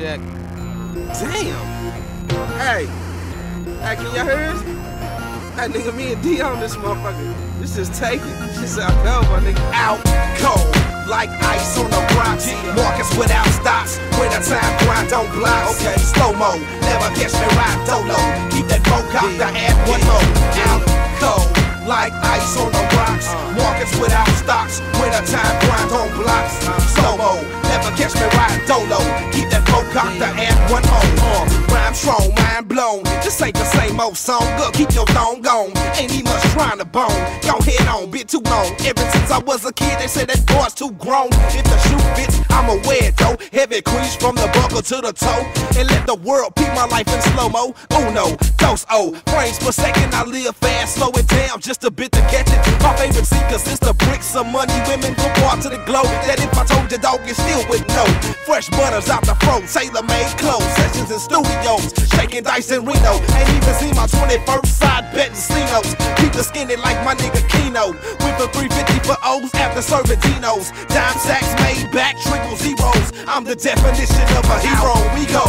check. Damn! Hey! Hey, can y'all hear us? Hey, nigga, me and D on this motherfucker. This is taking. This is out cold, my nigga. Out cold, like ice on the rocks. Markets without stops. Winter time grind don't block. Okay, slow mo. Never catch me ride dolo. Keep that bocop, I add one more. Out cold, like ice on the rocks. Uh. Markets without stops. Winter ain't the same old song. Good, keep your thong gone. Ain't even much trying to bone. Go head on, bit too long. Ever since I was a kid, they said that boy's too grown. If the shoe fits, I'ma wear it crease from the buckle to the toe. And let the world peep my life in slow mo. Uno, oh, dos, oh. Frames per second, I live fast, slow it down just a bit to catch it. My favorite scene consists of bricks of money, women from part to the globe. That if I told you, dog, you still wouldn't know. Fresh butters out the fro, tailor made clothes, sessions in studios, shaking dice in Reno. Ain't even seen my 21st side betting Cinos. Keep the skinny like my nigga Kino. A 350 for O's after serving Dinos. Dime sacks made back, triple zeros. I'm the definition of a hero. We go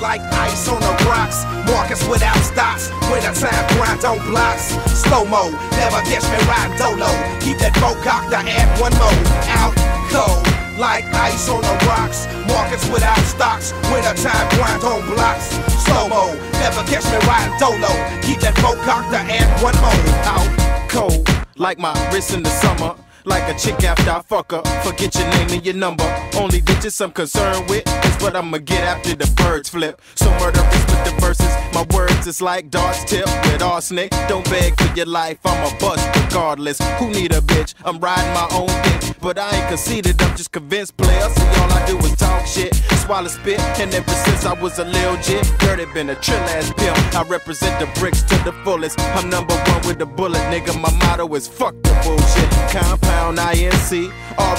like ice on the rocks. Markets without stops. Wintertime grind on blocks. Slow mo, never catch me riding dolo. Keep that boat cocked, I add one more. Out cold, like ice on the rocks. Markets without stocks. Wintertime grind on blocks. Slow mo, never catch me riding dolo. Keep that boat cocked, I add one more. Out cold, like my wrist in the summer. Like a chick after I fuck her. Forget your name and your number. Only digits I'm concerned with is what I'ma get after the birds flip. So murderous with the verses. My words is like darts tip with arsenic. Don't beg for your life, I'm a bust regardless. Who need a bitch? I'm riding my own dick. But I ain't conceited, I'm just convinced player. See, all I do is talk shit, swallow spit. And ever since I was a lil jit, dirty been a trill ass pimp. I represent the bricks to the fullest. I'm number one with the bullet, nigga. My motto is fuck the bullshit. Compound INC,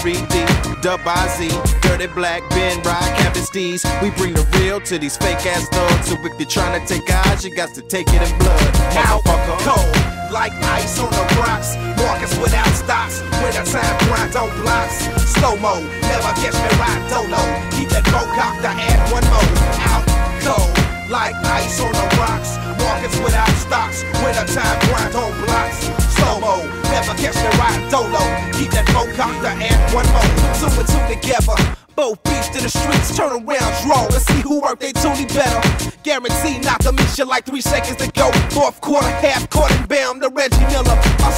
RED, Dub IZ, Dirty Black, Ben Ride, Captain Steez. We bring the real to these fake ass thugs. So if you're trying to take eyes, you got to take it in blood. Motherfucker. cold, like ice on the rocks. Markets without stops. Wintertime grind on blocks. Slow mo, never catch me ride dolo. Keep that boat cocked, I add one more. Out cold, like ice on the rocks. Markets without stocks. Wintertime grind on blocks. Slow mo, never catch me ride dolo. Keep that boat cocked, I add one more. Two and two together. Both beats to the streets, turn around, draw. Let's see who work they toonie better. Guaranteed not to miss you like three seconds to go. Fourth quarter, half court,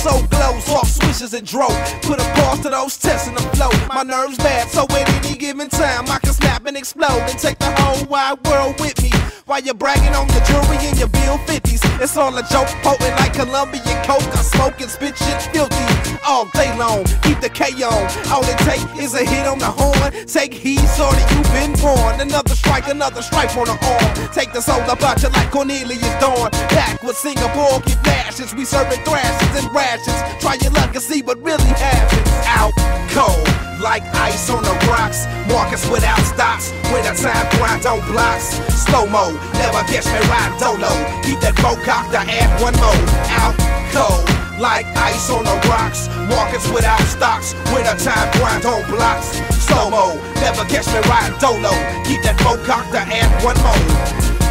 Soul glows off swishes and dro. Put a pause to those tests in the flow. My nerves bad, so at any given time, I can snap and explode and take the whole wide world with me. While you're bragging on your jewelry and your bill 50s. It's all a joke, potent like Colombian Coke. I smoke and spit shit filthy all day long. K on. All it take is a hit on the horn. Take heed, sorta you been born. Another strike, another stripe on the arm. Take the soul about you like Cornelius Dawn. Back with Singapore, get lashes. We serving thrashes and rations. Try your luck and see what really happens. Out cold, like ice on the rocks. Markets without stops. Wintertime grind on blocks. Slow mo, never catch me ride dolo. Keep that boat cocked, I add one more. Out cold like ice on the rocks. Markets without stocks. Wintertime grind on blocks. Slow mo, never catch me riding dolo. Keep that boat cocked, I add one more.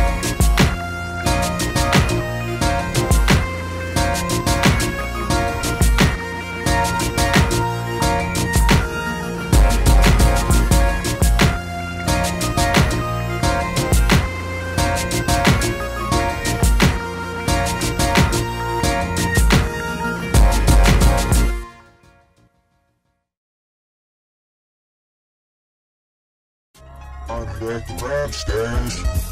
Back rap stage.